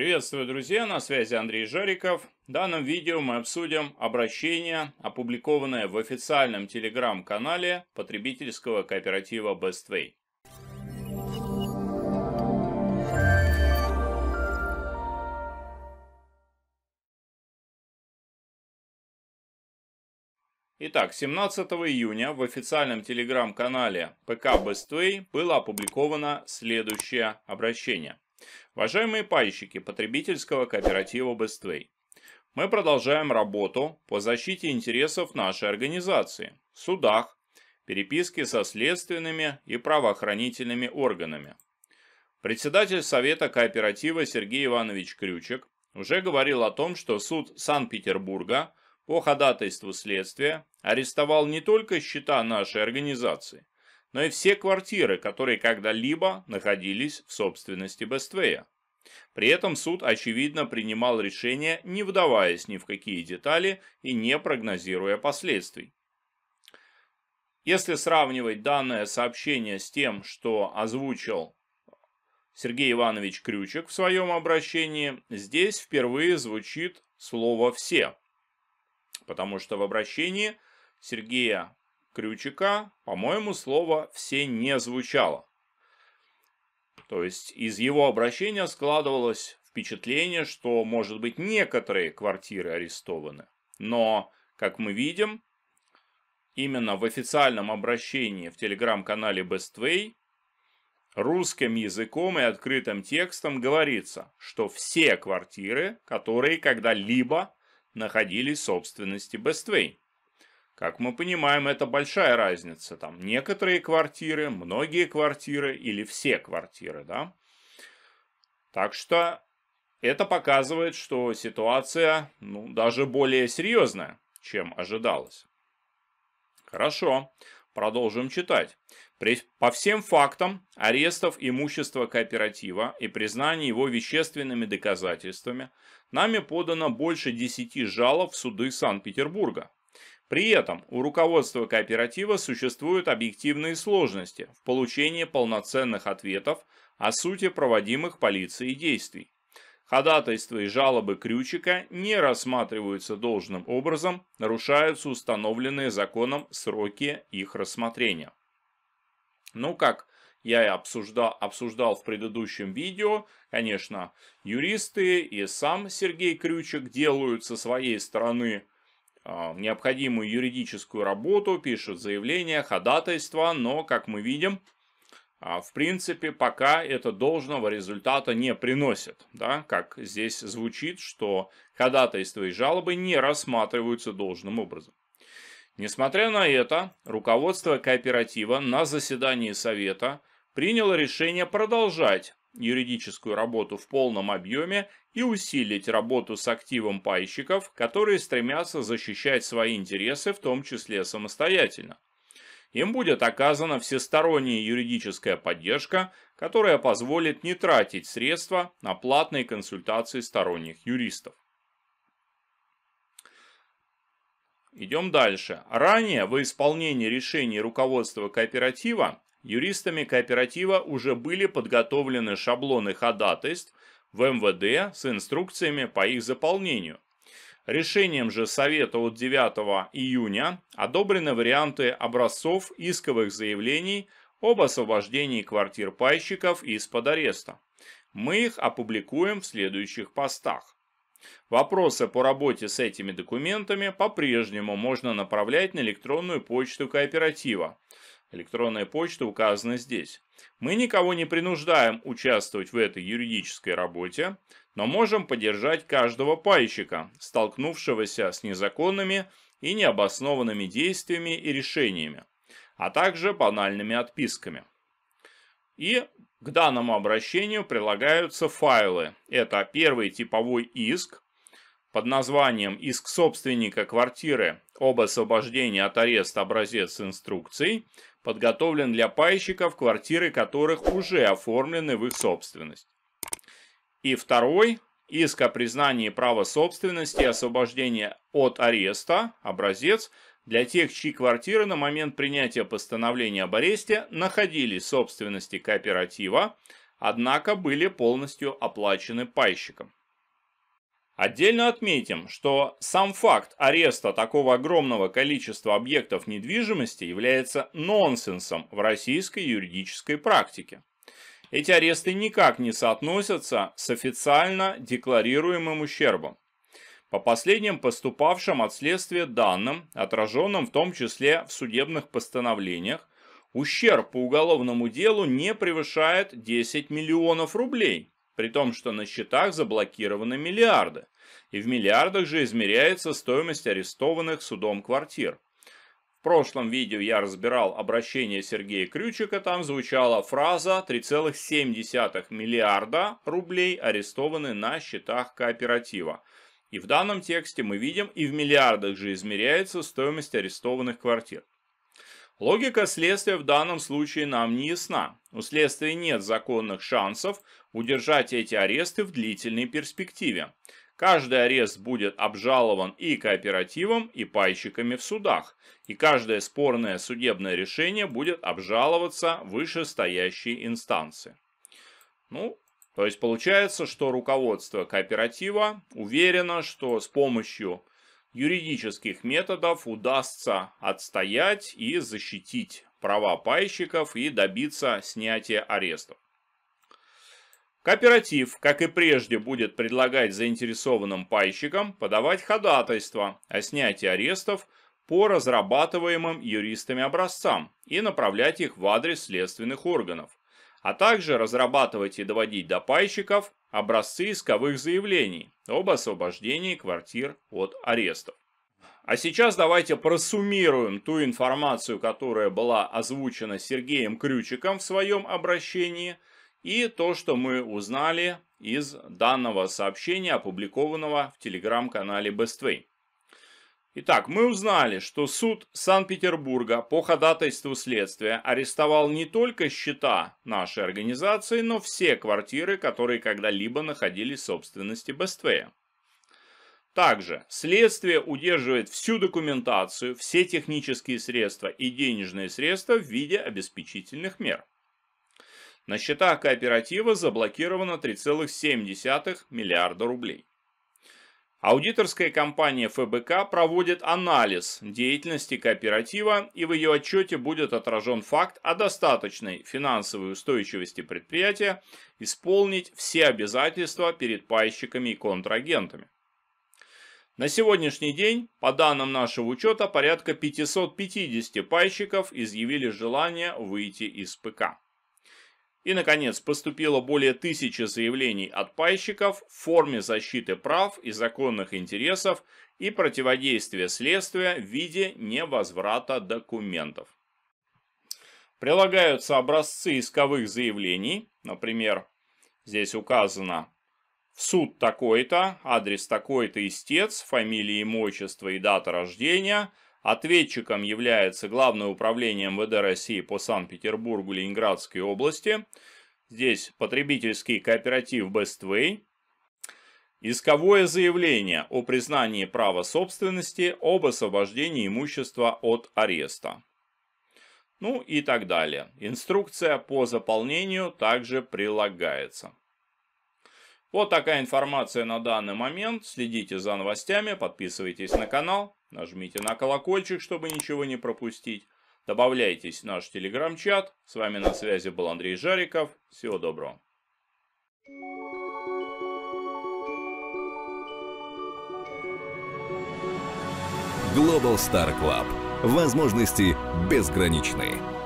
Приветствую, друзья! На связи Андрей Жариков. В данном видео мы обсудим обращение, опубликованное в официальном телеграм-канале потребительского кооператива Bestway. Итак, 17 июня в официальном телеграм-канале ПК Bestway было опубликовано следующее обращение – Уважаемые пайщики потребительского кооператива Bestway, мы продолжаем работу по защите интересов нашей организации в судах, переписке со следственными и правоохранительными органами. Председатель Совета кооператива Сергей Иванович Крючек уже говорил о том, что суд Санкт-Петербурга по ходатайству следствия арестовал не только счета нашей организации, но и все квартиры, которые когда-либо находились в собственности Бествея. При этом суд, очевидно, принимал решение, не вдаваясь ни в какие детали и не прогнозируя последствий. Если сравнивать данное сообщение с тем, что озвучил Сергей Иванович Крючек в своем обращении, здесь впервые звучит слово «все», потому что в обращении Сергея Крючика, по-моему, слово «все» не звучало. То есть из его обращения складывалось впечатление, что, может быть, некоторые квартиры арестованы. Но, как мы видим, именно в официальном обращении в телеграм-канале Bestway русским языком и открытым текстом говорится, что все квартиры, которые когда-либо находились в собственности Bestway. Как мы понимаем, это большая разница. Там некоторые квартиры, многие квартиры или все квартиры, да? Так что это показывает, что ситуация, ну, даже более серьезная, чем ожидалось. Хорошо, продолжим читать. По всем фактам арестов имущества кооператива и признания его вещественными доказательствами нами подано больше 10 жалоб в суды Санкт-Петербурга. При этом у руководства кооператива существуют объективные сложности в получении полноценных ответов о сути проводимых полицией действий. Ходатайства и жалобы Крючика не рассматриваются должным образом, нарушаются установленные законом сроки их рассмотрения. Ну, как я и обсуждал, обсуждал в предыдущем видео, конечно, юристы и сам Сергей Крючик делают со своей стороны необходимую юридическую работу, пишут заявления, ходатайства, но, как мы видим, а, в принципе, пока это должного результата не приносит. Да? Как здесь звучит, что ходатайства и жалобы не рассматриваются должным образом. Несмотря на это, руководство кооператива на заседании совета приняло решение продолжать юридическую работу в полном объеме и усилить работу с активом пайщиков, которые стремятся защищать свои интересы, в том числе самостоятельно. Им будет оказана всесторонняя юридическая поддержка, которая позволит не тратить средства на платные консультации сторонних юристов. Идем дальше. Ранее в исполнении решений руководства кооператива юристами кооператива уже были подготовлены шаблоны ходатайств в МВД с инструкциями по их заполнению. Решением же Совета от 9 июня одобрены варианты образцов исковых заявлений об освобождении квартир пайщиков из-под ареста. Мы их опубликуем в следующих постах. Вопросы по работе с этими документами по-прежнему можно направлять на электронную почту кооператива Электронная почта указана здесь. Мы никого не принуждаем участвовать в этой юридической работе, но можем поддержать каждого пайщика, столкнувшегося с незаконными и необоснованными действиями и решениями, а также банальными отписками. И к данному обращению прилагаются файлы. Это первый типовой иск под названием «Иск собственника квартиры об освобождении от ареста образец инструкций», подготовлен для пайщиков, квартиры которых уже оформлены в их собственность. И второй – иск о признании права собственности и освобождения от ареста, образец, для тех, чьи квартиры на момент принятия постановления об аресте находились в собственности кооператива, однако были полностью оплачены пайщиком. Отдельно отметим, что сам факт ареста такого огромного количества объектов недвижимости является нонсенсом в российской юридической практике. Эти аресты никак не соотносятся с официально декларируемым ущербом. По последним поступавшим от следствия данным, отраженным в том числе в судебных постановлениях, ущерб по уголовному делу не превышает 10 миллионов рублей, при том, что на счетах заблокированы миллиарды, и в миллиардах же измеряется стоимость арестованных судом квартир. В прошлом видео я разбирал обращение Сергея Крючика, там звучала фраза 3,7 миллиарда рублей арестованы на счетах кооператива. И в данном тексте мы видим, и в миллиардах же измеряется стоимость арестованных квартир. Логика следствия в данном случае нам не ясна. У следствия нет законных шансов удержать эти аресты в длительной перспективе. Каждый арест будет обжалован и кооперативом, и пайщиками в судах, и каждое спорное судебное решение будет обжаловаться вышестоящей инстанции. Ну, то есть получается, что руководство кооператива уверено, что с помощью юридических методов удастся отстоять и защитить права пайщиков и добиться снятия арестов. Кооператив, как и прежде, будет предлагать заинтересованным пайщикам подавать ходатайство о снятии арестов по разрабатываемым юристами образцам и направлять их в адрес следственных органов а также разрабатывать и доводить до пайщиков образцы исковых заявлений об освобождении квартир от арестов. А сейчас давайте просуммируем ту информацию, которая была озвучена Сергеем Крючиком в своем обращении, и то, что мы узнали из данного сообщения, опубликованного в телеграм-канале Bestway. Итак, мы узнали, что суд Санкт-Петербурга по ходатайству следствия арестовал не только счета нашей организации, но все квартиры, которые когда-либо находились в собственности Бествея. Также следствие удерживает всю документацию, все технические средства и денежные средства в виде обеспечительных мер. На счетах кооператива заблокировано 3,7 миллиарда рублей. Аудиторская компания ФБК проводит анализ деятельности кооператива и в ее отчете будет отражен факт о достаточной финансовой устойчивости предприятия исполнить все обязательства перед пайщиками и контрагентами. На сегодняшний день, по данным нашего учета, порядка 550 пайщиков изъявили желание выйти из ПК. И, наконец, поступило более тысячи заявлений от пайщиков в форме защиты прав и законных интересов и противодействия следствия в виде невозврата документов. Прилагаются образцы исковых заявлений, например, здесь указано в суд такой-то, адрес такой-то истец, фамилия, имущество и дата рождения – Ответчиком является Главное управление МВД России по Санкт-Петербургу Ленинградской области. Здесь потребительский кооператив Bestway. Исковое заявление о признании права собственности об освобождении имущества от ареста. Ну и так далее. Инструкция по заполнению также прилагается. Вот такая информация на данный момент. Следите за новостями, подписывайтесь на канал. Нажмите на колокольчик, чтобы ничего не пропустить. Добавляйтесь в наш телеграм-чат. С вами на связи был Андрей Жариков. Всего доброго. Global Star Club. Возможности безграничны.